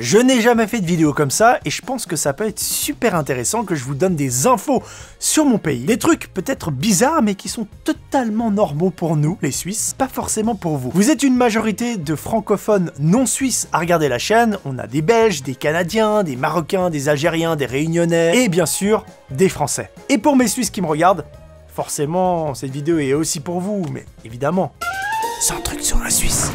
Je n'ai jamais fait de vidéo comme ça et je pense que ça peut être super intéressant que je vous donne des infos sur mon pays. Des trucs peut-être bizarres mais qui sont totalement normaux pour nous, les Suisses, pas forcément pour vous. Vous êtes une majorité de francophones non suisses à regarder la chaîne, on a des Belges, des Canadiens, des Marocains, des Algériens, des Réunionnais et bien sûr des Français. Et pour mes Suisses qui me regardent, forcément cette vidéo est aussi pour vous, mais évidemment, c'est un truc sur la Suisse.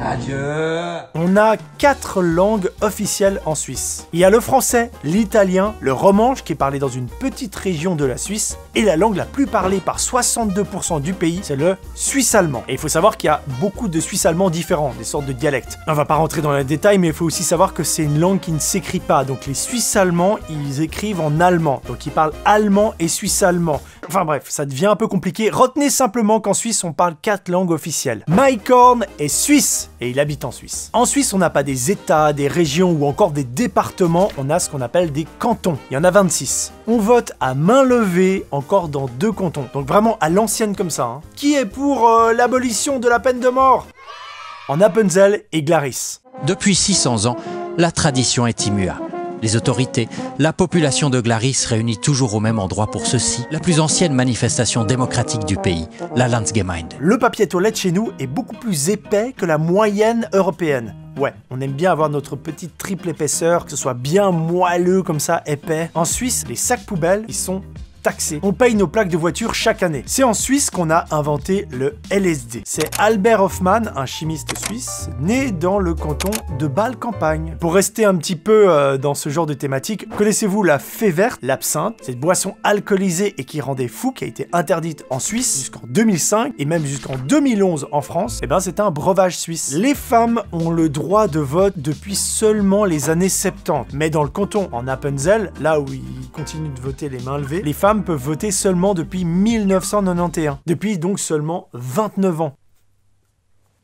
Adieu On a quatre langues officielles en Suisse. Il y a le français, l'italien, le romanche qui est parlé dans une petite région de la Suisse, et la langue la plus parlée par 62% du pays, c'est le suisse-allemand. Et il faut savoir qu'il y a beaucoup de suisse-allemands différents, des sortes de dialectes. On va pas rentrer dans les détails, mais il faut aussi savoir que c'est une langue qui ne s'écrit pas. Donc les suisse-allemands, ils écrivent en allemand. Donc ils parlent allemand et suisse-allemand. Enfin bref, ça devient un peu compliqué. Retenez simplement qu'en Suisse, on parle quatre langues officielles. Mike Horn est suisse et il habite en Suisse. En Suisse, on n'a pas des États, des régions ou encore des départements, on a ce qu'on appelle des cantons. Il y en a 26. On vote à main levée encore dans deux cantons. Donc vraiment à l'ancienne comme ça. hein. Qui est pour euh, l'abolition de la peine de mort? En Appenzell et Glaris. Depuis 600 ans, la tradition est immuable. Les autorités, la population de Glaris réunie toujours au même endroit pour ceci, la plus ancienne manifestation démocratique du pays, la Landsgemeinde. Le papier toilette chez nous est beaucoup plus épais que la moyenne européenne. Ouais, on aime bien avoir notre petite triple épaisseur, que ce soit bien moelleux comme ça, épais. En Suisse, les sacs poubelles, ils sont On paye nos plaques de voiture chaque année. C'est en Suisse qu'on a inventé le LSD. C'est Albert Hoffmann, un chimiste suisse, né dans le canton de Bâle-Campagne. Pour rester un petit peu euh, dans ce genre de thématique, connaissez-vous la fée verte, l'absinthe, cette boisson alcoolisée et qui rendait fou, qui a été interdite en Suisse jusqu'en 2005 et même jusqu'en 2011 en France, et ben c'est un breuvage suisse. Les femmes ont le droit de vote depuis seulement les années 70, mais dans le canton, en Appenzell, là où ils continuent de voter les mains levées, les femmes peuvent voter seulement depuis 1991, depuis donc seulement 29 ans.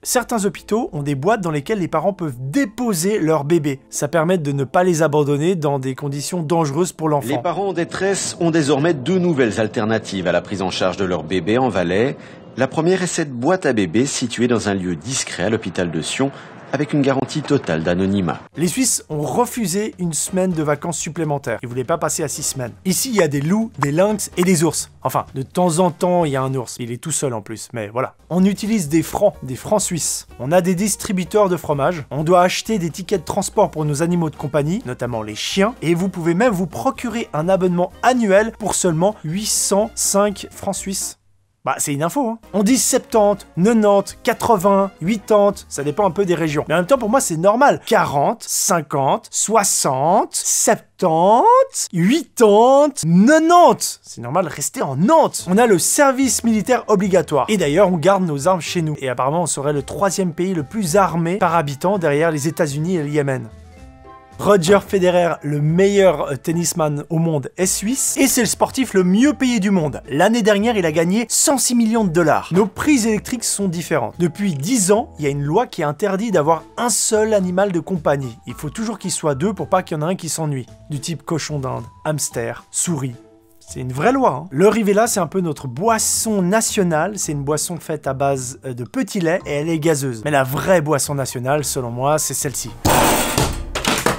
Certains hôpitaux ont des boîtes dans lesquelles les parents peuvent déposer leurs bébés. Ça permet de ne pas les abandonner dans des conditions dangereuses pour Les l'enfant. parents en détresse ont désormais deux nouvelles alternatives à la prise en charge de leur bébé en Valais. La première est cette boîte à bébé située dans un lieu discret à l'hôpital de Sion avec une garantie totale d'anonymat. Les Suisses ont refusé une semaine de vacances supplémentaires. Ils voulaient pas passer à six semaines. Ici, il y a des loups, des lynx et des ours. Enfin, de temps en temps, il y a un ours. Il est tout seul en plus, mais voilà. On utilise des francs, des francs suisses. On a des distributeurs de fromage. On doit acheter des tickets de transport pour nos animaux de compagnie, notamment les chiens. Et vous pouvez même vous procurer un abonnement annuel pour seulement 805 francs suisses. Bah, c'est une info, hein. On dit 70, 90, 80, 80, ça dépend un peu des régions. Mais en même temps, pour moi, c'est normal. 40, 50, 60, 70, 80, 90. C'est normal, rester en Nantes. On a le service militaire obligatoire. Et d'ailleurs, on garde nos armes chez nous. Et apparemment, on serait le troisième pays le plus armé par habitant derrière les États-Unis et le Yémen. Roger Federer, le meilleur euh, tennisman au monde, est suisse et c'est le sportif le mieux payé du monde. L'année dernière, il a gagné 106 millions de dollars. Nos prises électriques sont différentes. Depuis 10 ans, il y a une loi qui interdit d'avoir un seul animal de compagnie. Il faut toujours qu'il soit deux pour pas qu'il y en ait un qui s'ennuie. Du type cochon d'Inde, hamster, souris. C'est une vraie loi. Hein. Le Rivella, c'est un peu notre boisson nationale. C'est une boisson faite à base euh, de petit lait et elle est gazeuse. Mais la vraie boisson nationale, selon moi, c'est celle-ci.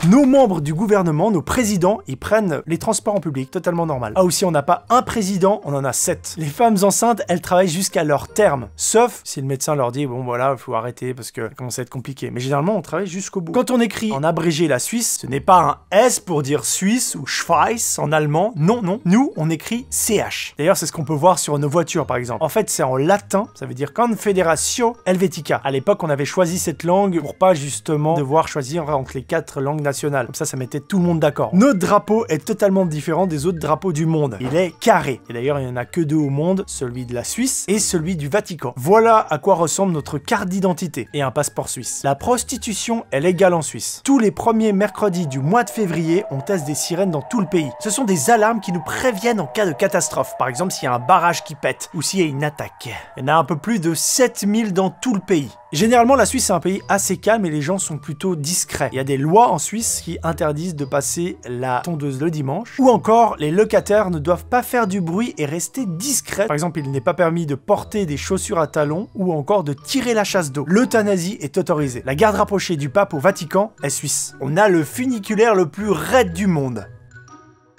Nos membres du gouvernement, nos présidents, ils prennent les transports en public, totalement normal. Ah aussi, on n'a pas un président, on en a sept. Les femmes enceintes, elles travaillent jusqu'à leur terme, sauf si le médecin leur dit bon voilà, il faut arrêter parce que ça commence à être compliqué. Mais généralement, on travaille jusqu'au bout. Quand on écrit en abrégé la Suisse, ce n'est pas un S pour dire Suisse ou Schweiz en allemand. Non, non. Nous, on écrit CH. D'ailleurs, c'est ce qu'on peut voir sur nos voitures, par exemple. En fait, c'est en latin. Ça veut dire Confederatio Helvetica. À l'époque, on avait choisi cette langue pour pas justement devoir choisir entre les quatre langues nationales. Comme ça, ça mettait tout le monde d'accord. Notre drapeau est totalement différent des autres drapeaux du monde. Il est carré. Et d'ailleurs, il n'y en a que deux au monde, celui de la Suisse et celui du Vatican. Voilà à quoi ressemble notre carte d'identité et un passeport suisse. La prostitution est légale en Suisse. Tous les premiers mercredis du mois de février, on teste des sirènes dans tout le pays. Ce sont des alarmes qui nous préviennent en cas de catastrophe. Par exemple, s'il y a un barrage qui pète ou s'il y a une attaque. Il y en a un peu plus de 7000 dans tout le pays. Généralement, la Suisse est un pays assez calme et les gens sont plutôt discrets. Il y a des lois en Suisse qui interdisent de passer la tondeuse le dimanche, ou encore les locataires ne doivent pas faire du bruit et rester discrets. Par exemple, il n'est pas permis de porter des chaussures à talons ou encore de tirer la chasse d'eau. L'euthanasie est autorisée. La garde rapprochée du pape au Vatican est suisse. On a le funiculaire le plus raide du monde.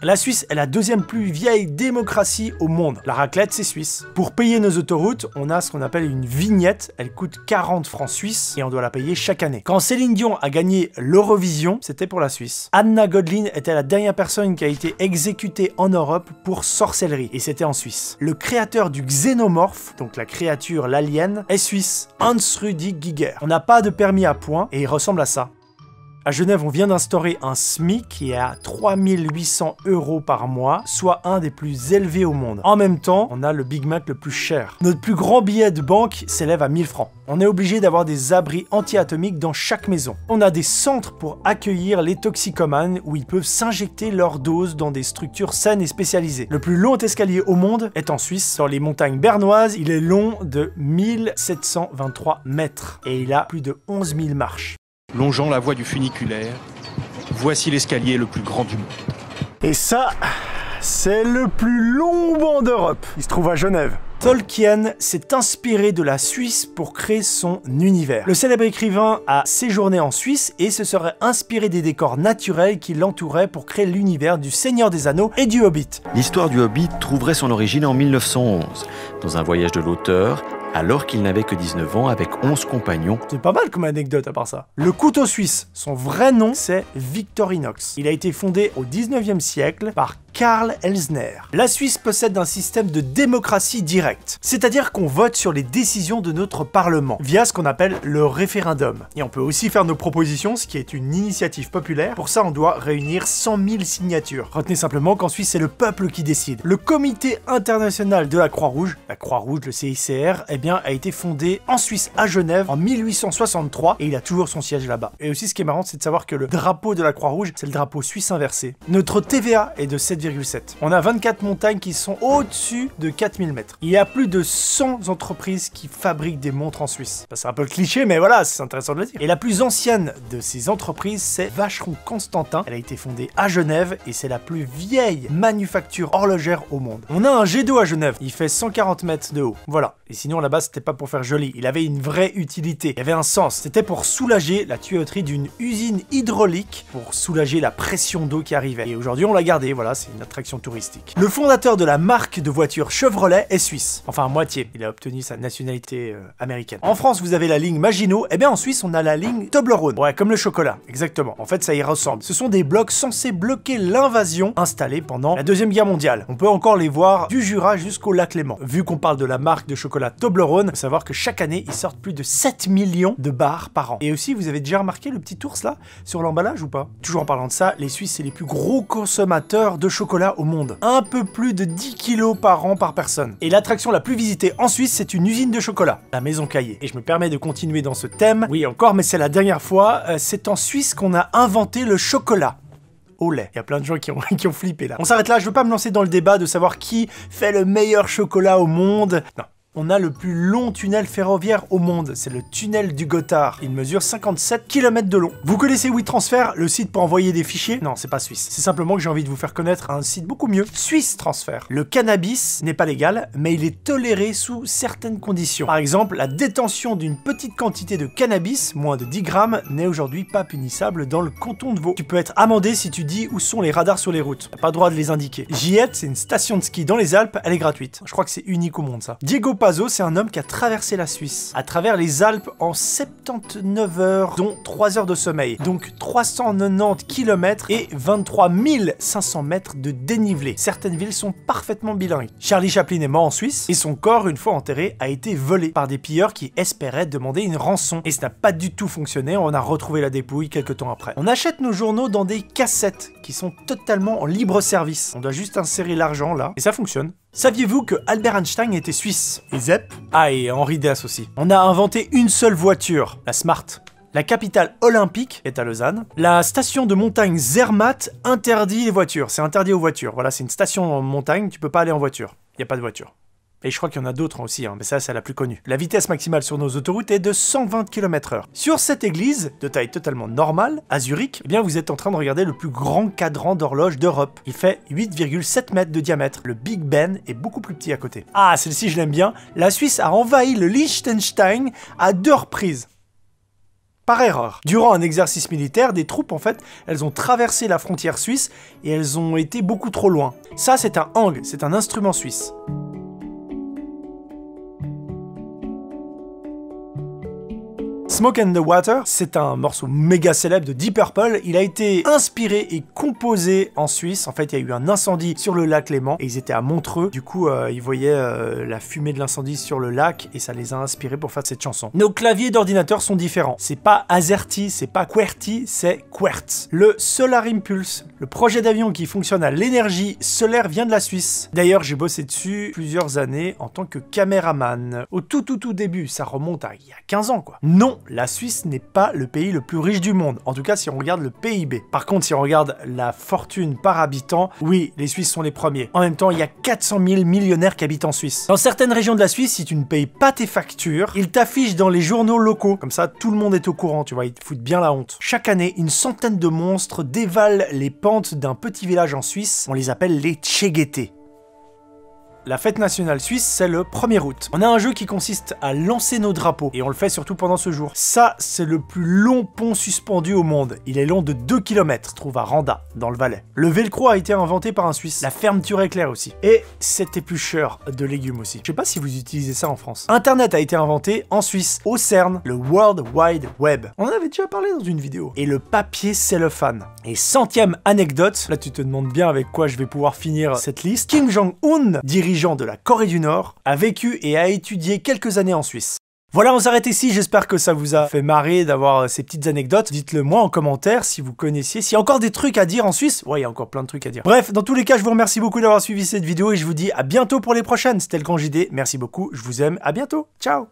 La Suisse est la deuxième plus vieille démocratie au monde. La raclette, c'est suisse. Pour payer nos autoroutes, on a ce qu'on appelle une vignette. Elle coûte 40 francs suisses et on doit la payer chaque année. Quand Céline Dion a gagné l'Eurovision, c'était pour la Suisse. Anna Godlin était la dernière personne qui a été exécutée en Europe pour sorcellerie et c'était en Suisse. Le créateur du xénomorphe, donc la créature, l'alien, est suisse. Hans Rudi Giger. On n'a pas de permis à point et il ressemble à ça. À Genève, on vient d'instaurer un SMIC qui est à 3800 euros par mois, soit un des plus élevés au monde. En même temps, on a le Big Mac le plus cher. Notre plus grand billet de banque s'élève à 1000 francs. On est obligé d'avoir des abris anti-atomiques dans chaque maison. On a des centres pour accueillir les toxicomanes où ils peuvent s'injecter leur dose dans des structures saines et spécialisées. Le plus long escalier au monde est en Suisse, sur les montagnes bernoises. Il est long de 1723 mètres et il a plus de 11 000 marches. Longeant la voie du funiculaire, voici l'escalier le plus grand du monde. Et ça, c'est le plus long banc d'Europe. Il se trouve à Genève. Tolkien s'est inspiré de la Suisse pour créer son univers. Le célèbre écrivain a séjourné en Suisse et se serait inspiré des décors naturels qui l'entouraient pour créer l'univers du Seigneur des Anneaux et du Hobbit. L'histoire du Hobbit trouverait son origine en 1911, dans un voyage de l'auteur alors qu'il n'avait que 19 ans avec 11 compagnons. C'est pas mal comme anecdote à part ça. Le couteau suisse, son vrai nom c'est Victorinox. Il a été fondé au 19e siècle par Karl Elsner. La Suisse possède un système de démocratie directe, c'est-à-dire qu'on vote sur les décisions de notre Parlement via ce qu'on appelle le référendum. Et on peut aussi faire nos propositions, ce qui est une initiative populaire. Pour ça, on doit réunir 100 000 signatures. Retenez simplement qu'en Suisse, c'est le peuple qui décide. Le Comité international de la Croix-Rouge, la Croix-Rouge, le CICR, eh a été fondé en Suisse, à Genève, en 1863, et il a toujours son siège là-bas. Et aussi, ce qui est marrant, c'est de savoir que le drapeau de la Croix-Rouge, c'est le drapeau suisse inversé. Notre TVA est de 7, on a 24 montagnes qui sont au-dessus de 4000 mètres. Il y a plus de 100 entreprises qui fabriquent des montres en Suisse. C'est un peu cliché, mais voilà, c'est intéressant de le dire. Et la plus ancienne de ces entreprises, c'est Vacheron Constantin. Elle a été fondée à Genève et c'est la plus vieille manufacture horlogère au monde. On a un jet d'eau à Genève. Il fait 140 mètres de haut. Voilà. Et sinon, là-bas, c'était pas pour faire joli. Il avait une vraie utilité. Il avait un sens. C'était pour soulager la tuyauterie d'une usine hydraulique, pour soulager la pression d'eau qui arrivait. Et aujourd'hui, on l'a gardé. Voilà, c'est une attraction touristique. Le fondateur de la marque de voiture Chevrolet est suisse. Enfin, à moitié. Il a obtenu sa nationalité euh, américaine. En France, vous avez la ligne Maginot. Et eh bien en Suisse, on a la ligne Toblerone. Ouais, comme le chocolat. Exactement. En fait, ça y ressemble. Ce sont des blocs censés bloquer l'invasion installée pendant la Deuxième Guerre mondiale. On peut encore les voir du Jura jusqu'au lac Léman. Vu qu'on parle de la marque de chocolat Toblerone, faut savoir que chaque année, ils sortent plus de 7 millions de barres par an. Et aussi, vous avez déjà remarqué le petit ours là, sur l'emballage ou pas? Toujours en parlant de ça, les Suisses, c'est les plus gros consommateurs de chocolat au monde. Un peu plus de 10 kilos par an par personne. Et l'attraction la plus visitée en Suisse, c'est une usine de chocolat, la Maison Caillé. Et je me permets de continuer dans ce thème. Oui, encore, mais c'est la dernière fois. Euh, c'est en Suisse qu'on a inventé le chocolat au lait. Il y a plein de gens qui ont, qui ont flippé là. On s'arrête là, je veux pas me lancer dans le débat de savoir qui fait le meilleur chocolat au monde. Non, on a le plus long tunnel ferroviaire au monde. C'est le tunnel du Gothard. Il mesure 57 km de long. Vous connaissez WeTransfer, le site pour envoyer des fichiers? Non, c'est pas suisse. C'est simplement que j'ai envie de vous faire connaître un site beaucoup mieux. Suisse Transfer. Le cannabis n'est pas légal, mais il est toléré sous certaines conditions. Par exemple, la détention d'une petite quantité de cannabis, moins de 10 grammes, n'est aujourd'hui pas punissable dans le canton de Vaud. Tu peux être amendé si tu dis où sont les radars sur les routes. T'as pas le droit de les indiquer. Giette, c'est une station de ski dans les Alpes, elle est gratuite. Je crois que c'est unique au monde ça. Diego c'est un homme qui a traversé la Suisse, à travers les Alpes en 79 heures, dont 3 heures de sommeil. Donc 390 km et 23 500 mètres de dénivelé. Certaines villes sont parfaitement bilingues. Charlie Chaplin est mort en Suisse et son corps, une fois enterré, a été volé par des pilleurs qui espéraient demander une rançon. Et ça n'a pas du tout fonctionné, on a retrouvé la dépouille quelques temps après. On achète nos journaux dans des cassettes qui sont totalement en libre service. On doit juste insérer l'argent là et ça fonctionne. Saviez-vous que Albert Einstein était suisse? Et Zepp? Ah, et Henri Dess aussi. On a inventé une seule voiture, la Smart. La capitale olympique est à Lausanne. La station de montagne Zermatt interdit les voitures. C'est interdit aux voitures. Voilà, c'est une station en montagne, tu peux pas aller en voiture. Il n'y a pas de voiture. Et je crois qu'il y en a d'autres aussi, hein, mais ça c'est la plus connue. La vitesse maximale sur nos autoroutes est de 120 km/h. Sur cette église, de taille totalement normale, à Zurich, eh bien vous êtes en train de regarder le plus grand cadran d'horloge d'Europe. Il fait 8,7 mètres de diamètre. Le Big Ben est beaucoup plus petit à côté. Ah, celle-ci je l'aime bien. La Suisse a envahi le Liechtenstein à deux reprises par erreur. Durant un exercice militaire, des troupes, en fait, elles ont traversé la frontière suisse et elles ont été beaucoup trop loin. Ça, c'est un hang, c'est un instrument suisse. Smoke and the Water, c'est un morceau méga célèbre de Deep Purple. Il a été inspiré et composé en Suisse. En fait, il y a eu un incendie sur le lac Léman et ils étaient à Montreux. Du coup, euh, ils voyaient euh, la fumée de l'incendie sur le lac et ça les a inspirés pour faire cette chanson. Nos claviers d'ordinateur sont différents. C'est pas AZERTY, c'est pas QWERTY, c'est QWERTZ. Le Solar Impulse, le projet d'avion qui fonctionne à l'énergie solaire vient de la Suisse. D'ailleurs, j'ai bossé dessus plusieurs années en tant que caméraman. Au tout tout tout début, ça remonte à il y a 15 ans quoi. Non, la Suisse n'est pas le pays le plus riche du monde, en tout cas si on regarde le PIB. Par contre, si on regarde la fortune par habitant, oui, les Suisses sont les premiers. En même temps, il y a 400 000 millionnaires qui habitent en Suisse. Dans certaines régions de la Suisse, si tu ne payes pas tes factures, ils t'affichent dans les journaux locaux. Comme ça, tout le monde est au courant, tu vois, ils te foutent bien la honte. Chaque année, une centaine de monstres dévalent les pentes d'un petit village en Suisse. On les appelle les Tchégétés. La fête nationale suisse, c'est le 1er août. On a un jeu qui consiste à lancer nos drapeaux, et on le fait surtout pendant ce jour. Ça, c'est le plus long pont suspendu au monde. Il est long de 2 km, trouve à Randa, dans le Valais. Le velcro a été inventé par un Suisse. La fermeture éclair aussi. Et cet éplucheur de légumes aussi. Je sais pas si vous utilisez ça en France. Internet a été inventé en Suisse, au CERN, le World Wide Web. On en avait déjà parlé dans une vidéo. Et le papier cellophane. Et centième anecdote, là tu te demandes bien avec quoi je vais pouvoir finir cette liste. Kim Jong-un dirige de la Corée du Nord, a vécu et a étudié quelques années en Suisse. Voilà, on s'arrête ici. J'espère que ça vous a fait marrer d'avoir ces petites anecdotes. Dites-le moi en commentaire si vous connaissiez. S'il y a encore des trucs à dire en Suisse, ouais, il y a encore plein de trucs à dire. Bref, dans tous les cas, je vous remercie beaucoup d'avoir suivi cette vidéo et je vous dis à bientôt pour les prochaines. C'était le Grand JD. Merci beaucoup. Je vous aime. À bientôt. Ciao.